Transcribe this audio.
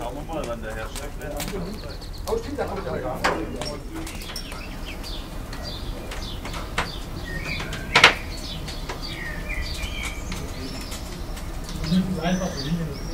Schauen wir mal, wann der Hersteller wäre. Oh, stimmt, da kommt ja gar nicht. einfach so hinnehmen.